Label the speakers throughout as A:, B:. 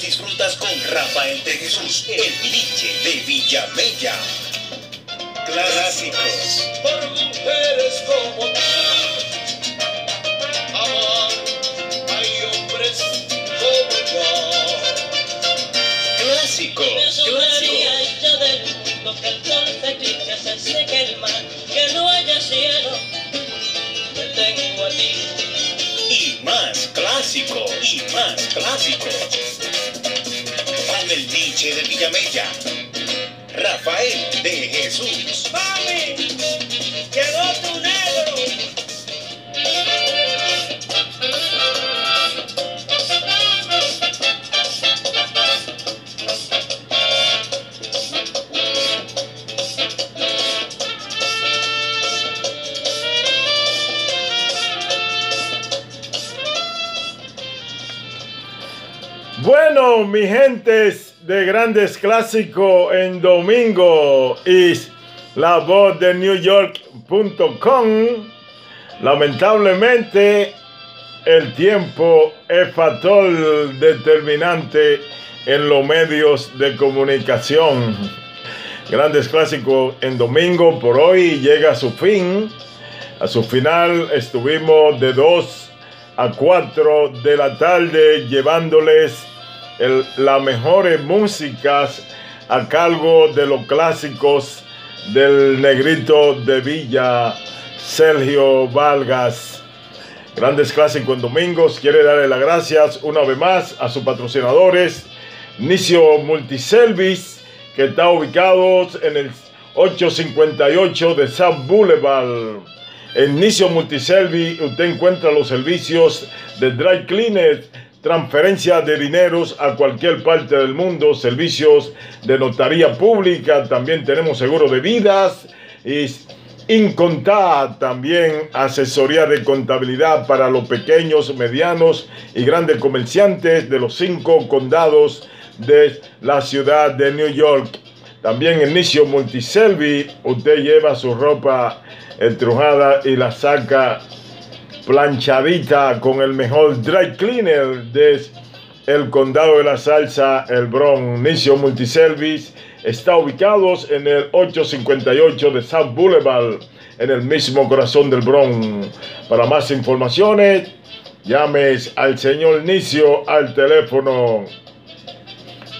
A: los disfrutas con Rafael de Jesús, el Liche de Villamella. Clásicos.
B: Por mujeres como tú. Amar, hay hombres como yo.
A: Clásicos.
C: Mundo que no haya cielo. Te tengo a ti.
A: Y más clásico. Y más clásico. De Villamella. Rafael de Jesús.
C: ¡Mami! ¡Llegó tu negro!
D: Bueno, mi gentes de Grandes Clásicos en domingo y la voz de New York.com. Lamentablemente, el tiempo es factor determinante en los medios de comunicación. Grandes Clásicos en domingo por hoy llega a su fin. A su final estuvimos de 2 a 4 de la tarde llevándoles las mejores músicas a cargo de los clásicos del negrito de Villa, Sergio Vargas. Grandes clásicos en domingos. Quiere darle las gracias una vez más a sus patrocinadores. Nicio Multiservice, que está ubicado en el 858 de South Boulevard. En Nicio Multiservice usted encuentra los servicios de dry cleaner, transferencia de dineros a cualquier parte del mundo, servicios de notaría pública, también tenemos seguro de vidas y Incontar también asesoría de contabilidad para los pequeños, medianos y grandes comerciantes de los cinco condados de la ciudad de New York. También en Inicio Multiservi, usted lleva su ropa estrujada y la saca planchadita con el mejor dry cleaner de el condado de la salsa, el Bronx. Inicio Multiservice está ubicados en el 858 de South Boulevard, en el mismo corazón del Bronx. Para más informaciones, llames al señor Nicio al teléfono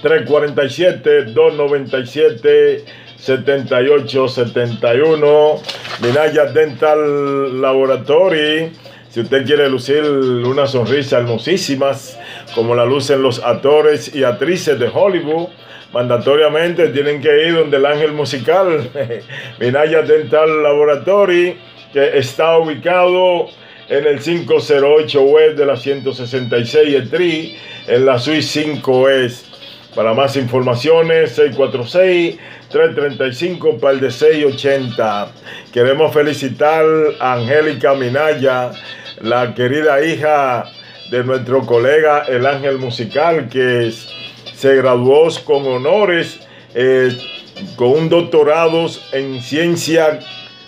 D: 347-297-7871. Minaya Dental Laboratory. Si usted quiere lucir una sonrisa hermosísimas, como la lucen los actores y actrices de Hollywood, mandatoriamente tienen que ir donde el ángel musical, Minaya Dental Laboratory, que está ubicado en el 508 West de la 166 Street, en la Suite 5 West. Para más informaciones, 646-335 par de 680. Queremos felicitar a Angélica Minaya, la querida hija de nuestro colega El Ángel Musical, que se graduó con honores, eh, con un doctorado en ciencia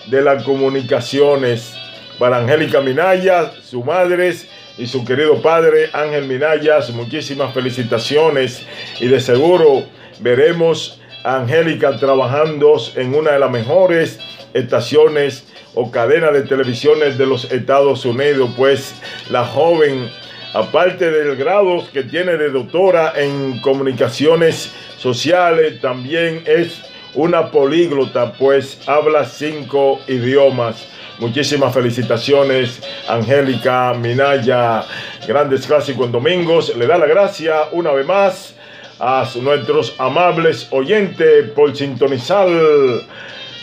D: de las comunicaciones. Para Angélica Minaya, su madre y su querido padre Ángel Minayas, muchísimas felicitaciones. Y de seguro veremos a Angélica trabajando en una de las mejores estaciones o cadenas de televisiones de los Estados Unidos, pues la joven, aparte del grado que tiene de doctora en comunicaciones sociales, también es una políglota, pues habla cinco idiomas. Muchísimas felicitaciones, Angélica Minaya. Grandes clásicos en domingos. Le da la gracia una vez más a nuestros amables oyentes por sintonizar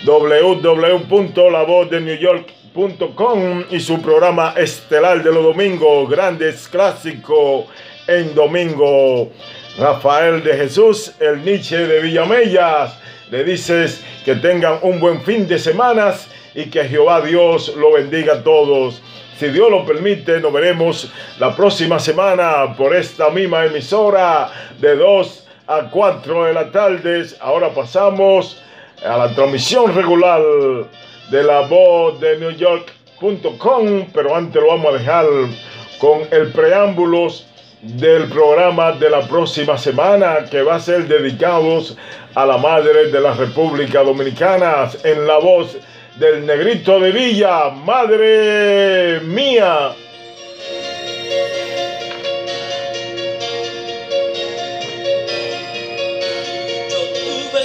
D: www.lavozdenewyork.com y su programa estelar de los domingos, Grandes Clásicos en domingo. Rafael de Jesús, el Nietzsche de Villamellas, le dices que tengan un buen fin de semana y que Jehová Dios lo bendiga a todos. Si Dios lo permite, nos veremos la próxima semana por esta misma emisora de 2 a 4 de la tarde. Ahora pasamos a la transmisión regular de la voz de New York.com, pero antes lo vamos a dejar con el preámbulo del programa de la próxima semana que va a ser dedicados a la Madre de la República Dominicana en la voz del negrito de Villa, Madre mía.
C: Yo tuve